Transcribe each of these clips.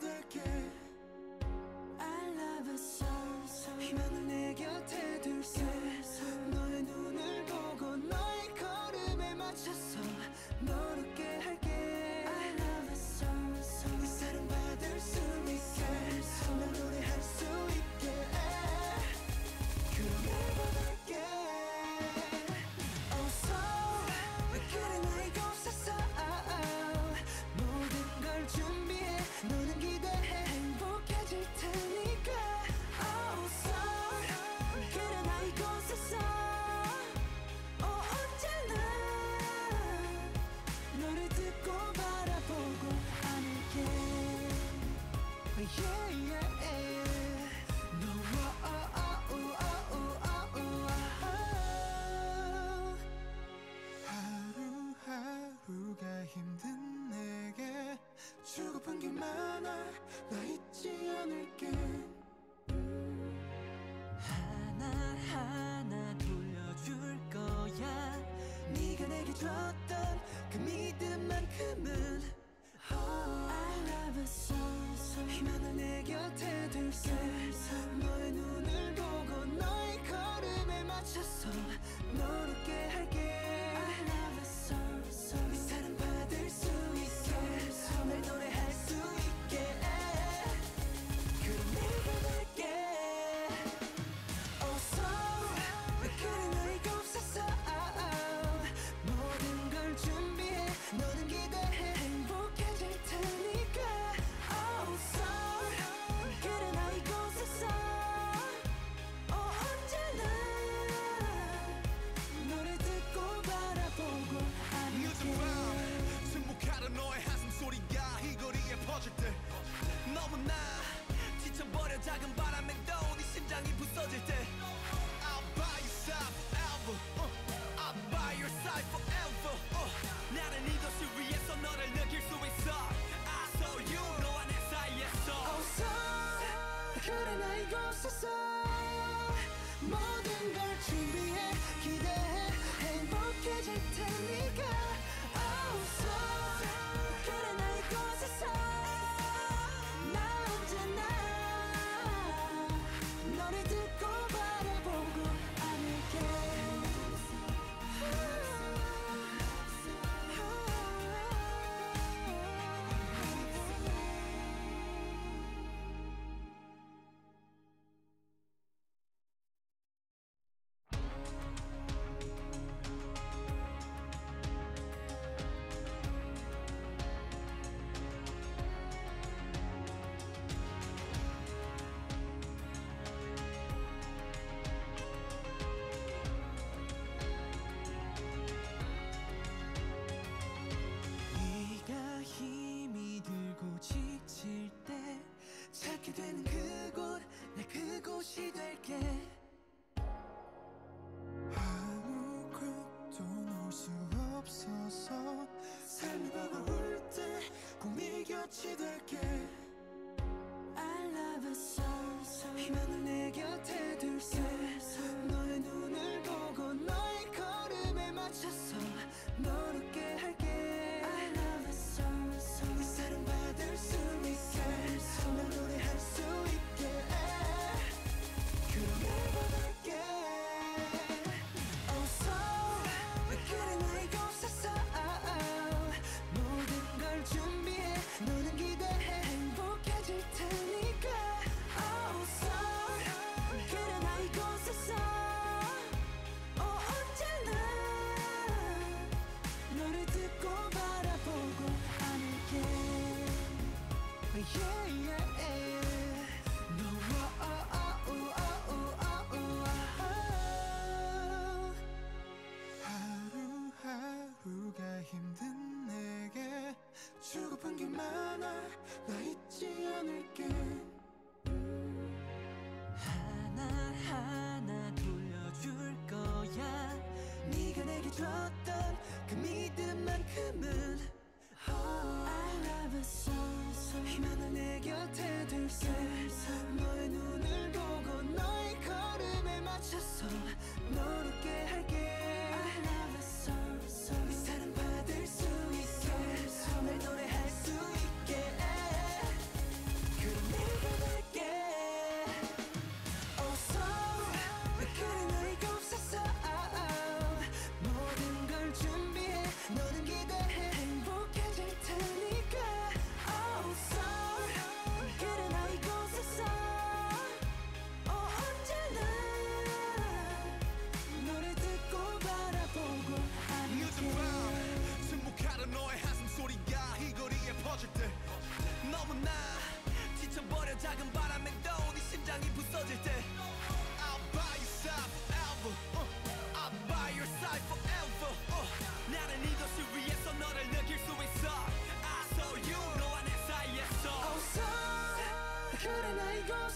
the game. 많아 나 잊지 않을게. 하나하나 돌려줄 거야. 네가 내게 줬던 그 믿음만큼은 oh, I love it so, so 희망을 내 곁에 둘게 너의 눈을 보고 너의 걸음에 맞춰서 작은 바 지도 작은 심장이 부서질 때. I'll buy you side forever. Uh, I'll buy your side forever. Uh, 나는 이것을 위해서 너를 느낄 수 있어. I saw you 너와 내 사이에서. Oh so 그래 나 이거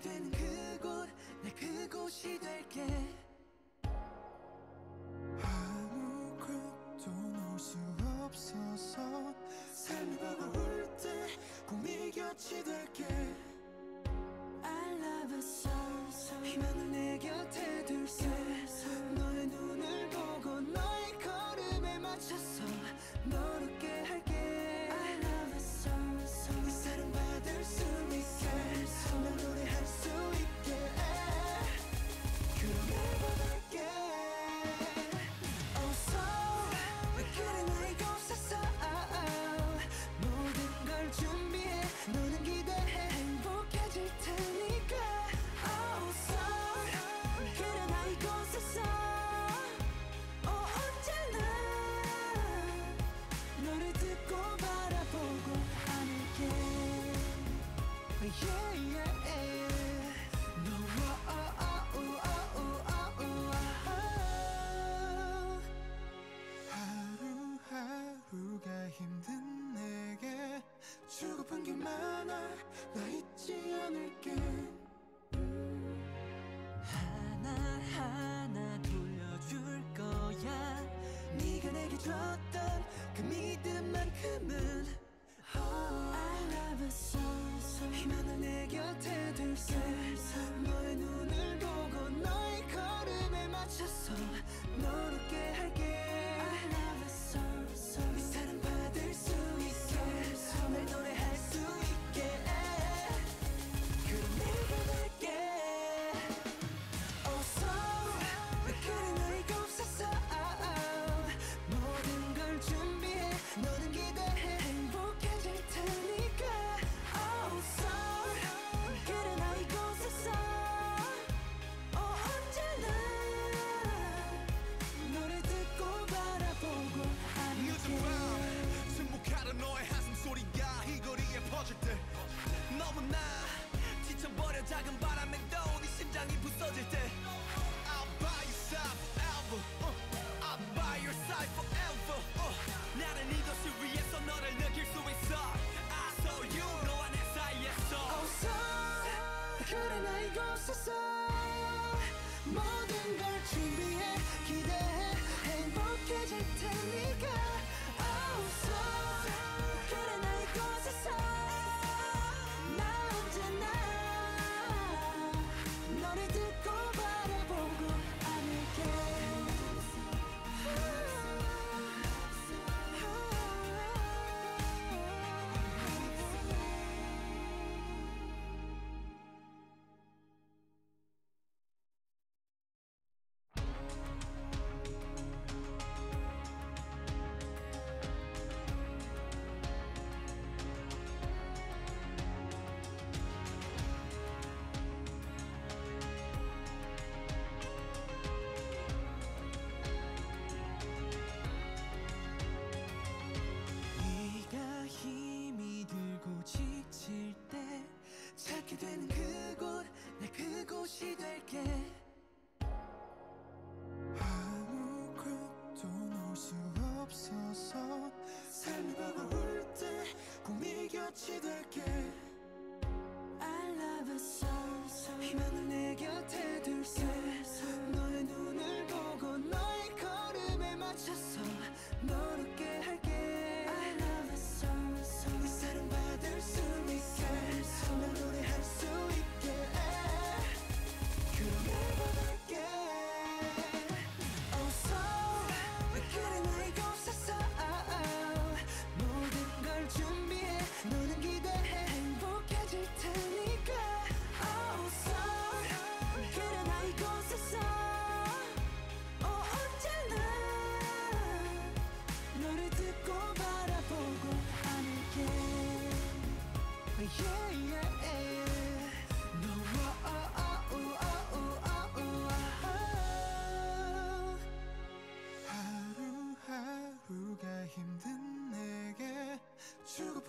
빛이 되는 그곳 내 그곳이 될게. 아무것도 놓을 수 없어서 삶이 버거울 때꼭 네 곁이 될게. 줬던 그 믿음만큼은 oh. I love a song, so 희망은 내 곁에 들새 너의 눈을 보고 너의 걸음에 맞춰서 너를 깨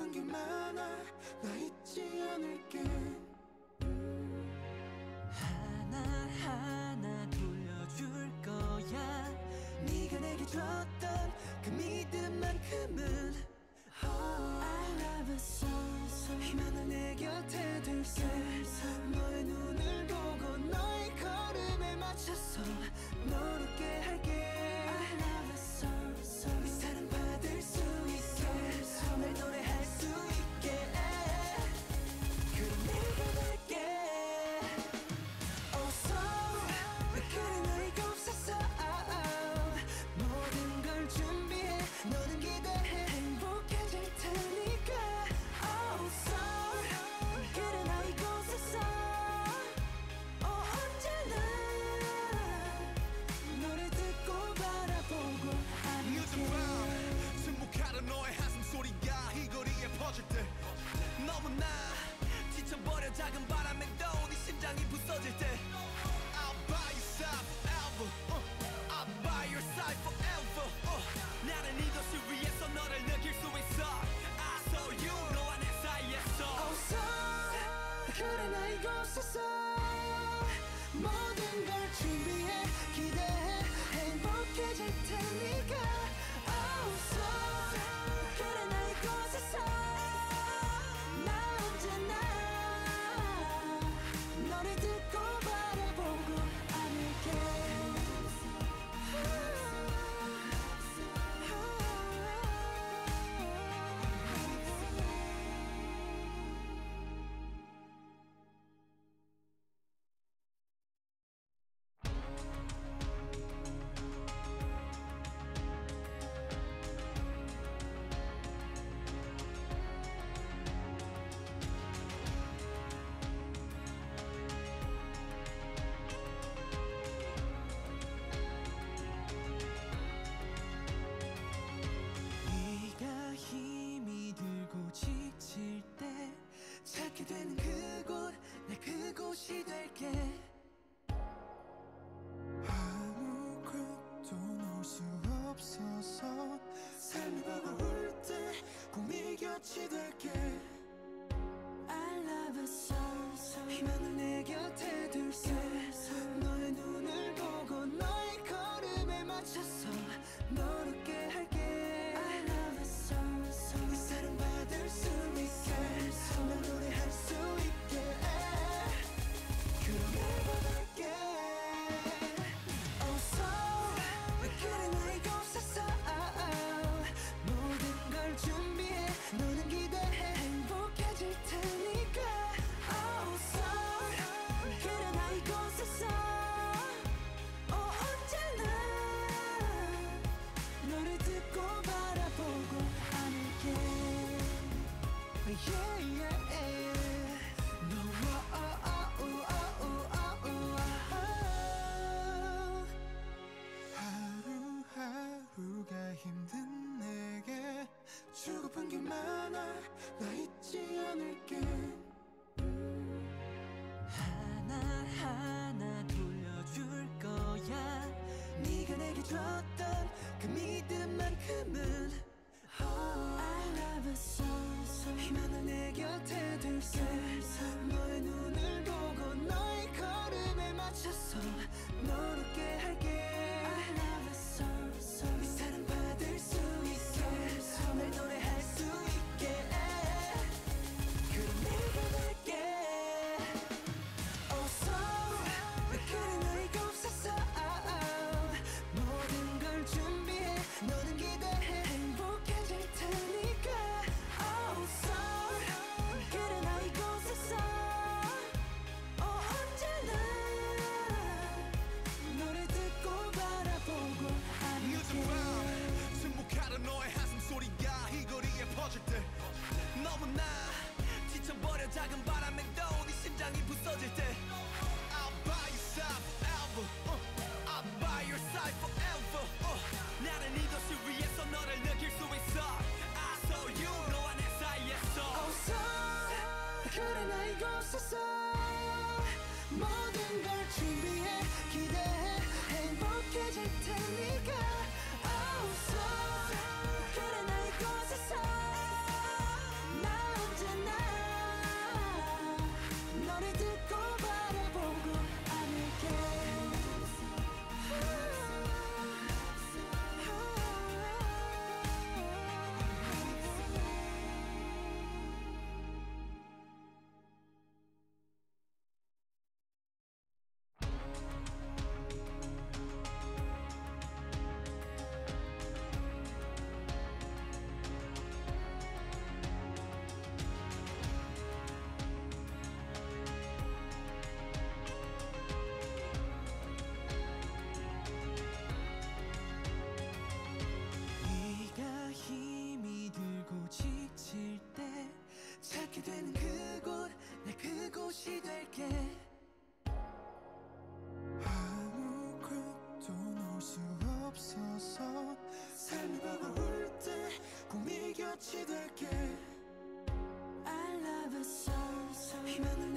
싶은 게 많아. 나 잊지 않을게. 하나하나 돌려줄 거야. 네가 내게 줬던 그 믿음만큼은. Oh, I love it so, so. 희망을 내 곁에 둘게. 너의 눈을 보고 너의 걸음에 맞춰서 너롭게 할게. 마치 돼 약속한 게 많아. 나 잊지 않을게. 하나하나 돌려줄 거야. 네가 내게 줬던 그 믿음만큼은. Oh. I love 희망을 내 곁에 둘게 너의 눈을 보고 너의 걸음에 맞춰서 너를 깨할게. close to 빛이 되는 그곳 내 그곳이 될게. 아무것도 놓을 수 없어서 삶이 버거울 때 꿈이 곁이 될게. I love a so so 희망을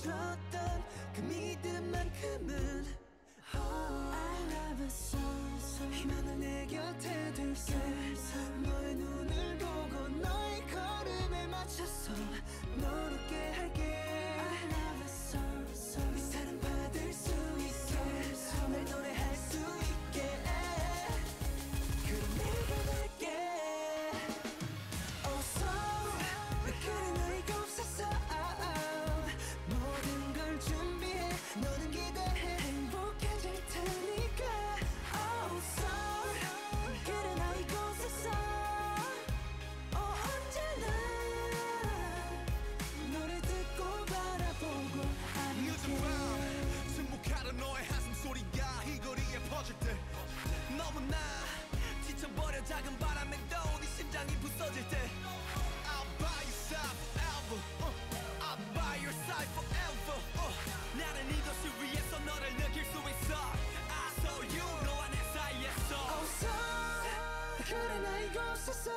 这 알고 있었어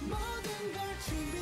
모든 걸 준비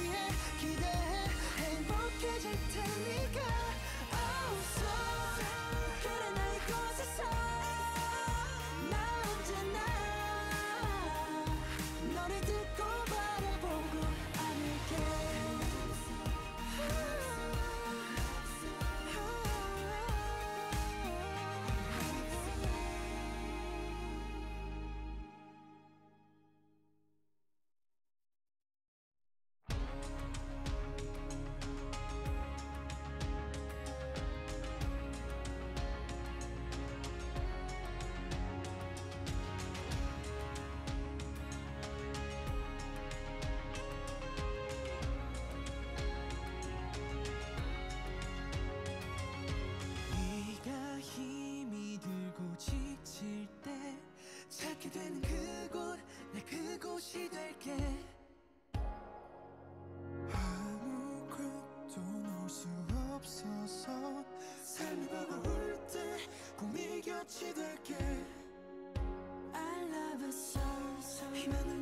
dreaming